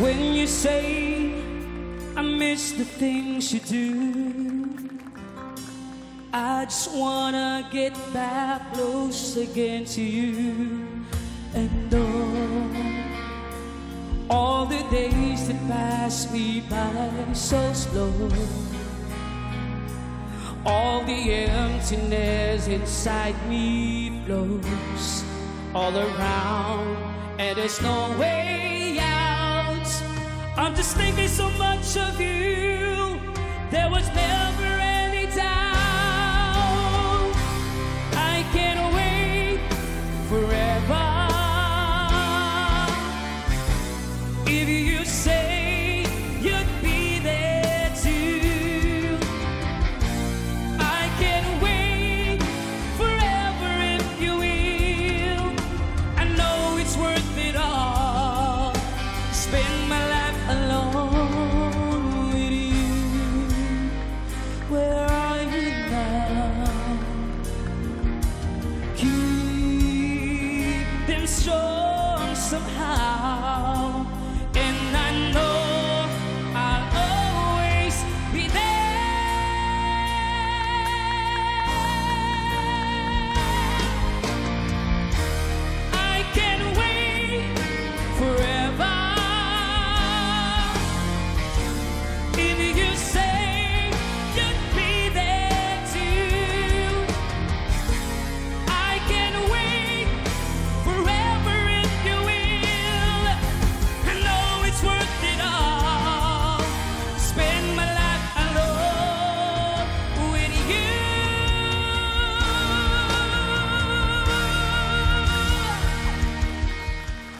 When you say I miss the things you do, I just wanna get back close again to you and all, all the days that pass me by so slow. All the emptiness inside me flows all around, and there's no way out. Just thinking so much of you.